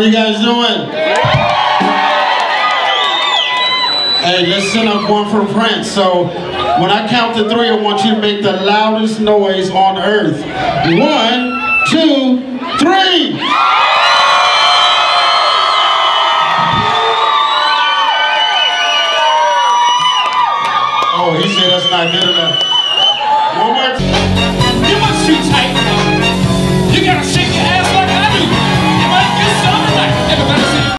How you guys doing? Hey, listen, I'm going from France, so when I count to three, I want you to make the loudest noise on earth. One, two, three! Oh, he said that's not good enough. One more time.